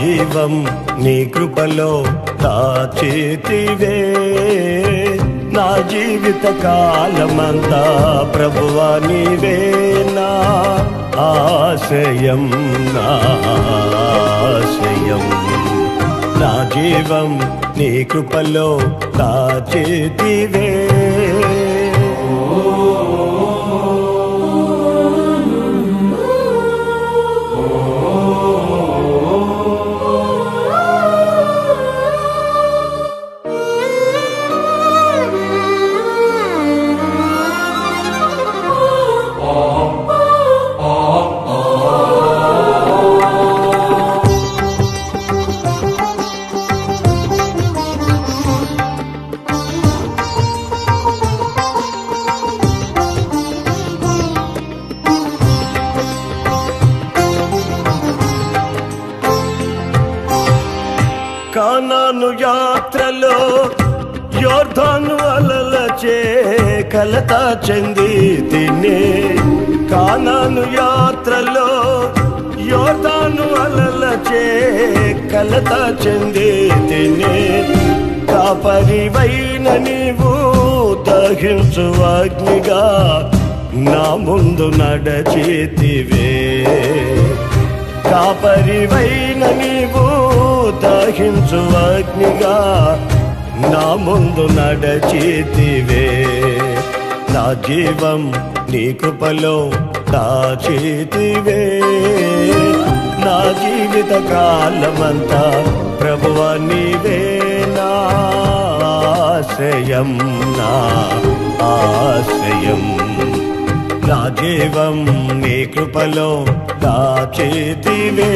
జీవం నీ కృపలో దాచేతివే నా జీవిత కాలమంతా ప్రభువా నీవేనా ఆశయం నాశయం నా జీవం నీ కృపలో దాచేతివే కలత చెంది తినే కానాను యాత్రలో యోర్ధాను అలలచే కలత చెంది తినే కాపరివైన నీవు దహించు అగ్నిగా నా ముందు నడచేతివే కాపరివైన నీవు దహించు అగ్నిగా నా ముందు నడచేతివే నా జీవం నీ కృపలో దాచేతివే నా జీవిత కాలమంతా ప్రభువ నీవే. నా ఆశయం నా ఆశయం. నా జీవం నీ కృపలో దాచేతివే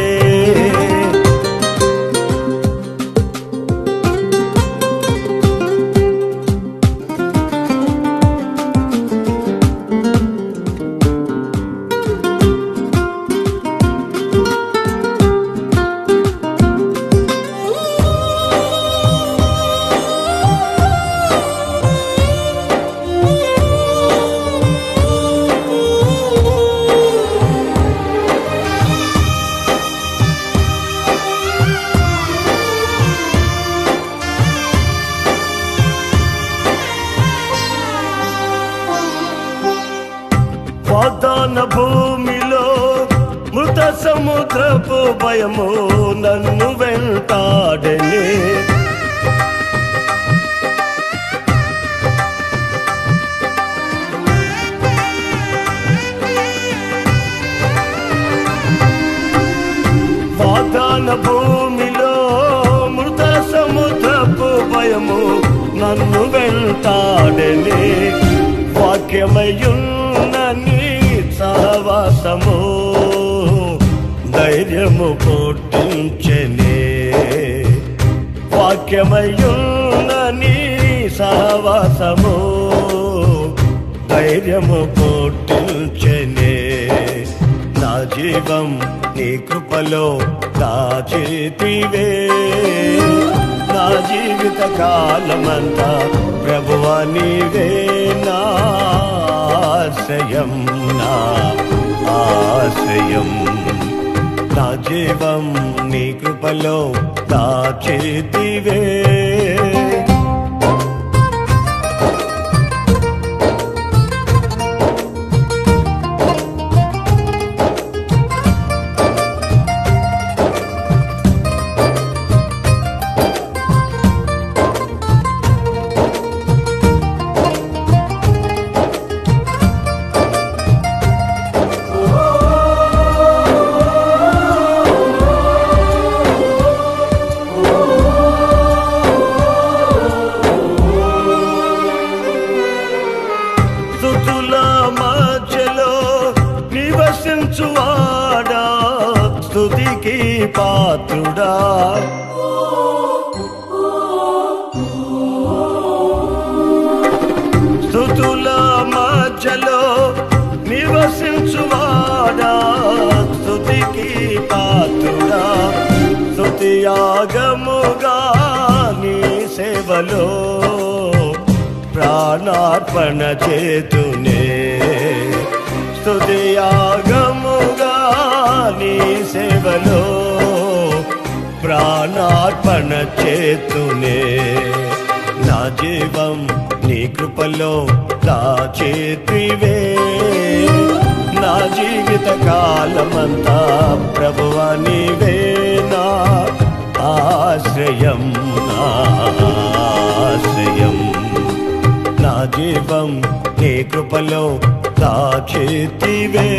వాగ్దాన భూమిలో మృత సముద్రపు భయము నన్ను వెంటాడని. వాగ్దాన భూమిలో మృత సముద్రపు భయము నన్ను వెంటాడని. వాక్యమయున్నని నీ ధైర్యము పుట్టించనే వాక్యమయున్న నీ సహవాసము ధైర్యము పుట్టించనే నా జీవం నీ కృపలో దాచేతివే. నా జీవిత కాలమంతా ప్రభువ నీవే నా ఆశయం నా ఆశయం. నా జీవం నీ కృపలో దాచేతివే స్థుతికి పాత్రుడా. స్థుతుల మధ్యలో నివసించువాడా. స్థుతికి పాత్రుడా. స్థుతియాగముగా నీ సేవలో ప్రాణార్పణ చేతునే. స్తుతియాగముగా నీ సేవలో ప్రాణార్పణ చేతునే నా జీవం నీ కృపలో దాచేతివే నా జీవిత కాలమంతా ప్రభువా నీవే ఆశ్రయం నా ఆశ్రయం. నా జీవం నీ కృపలో దాచేతివే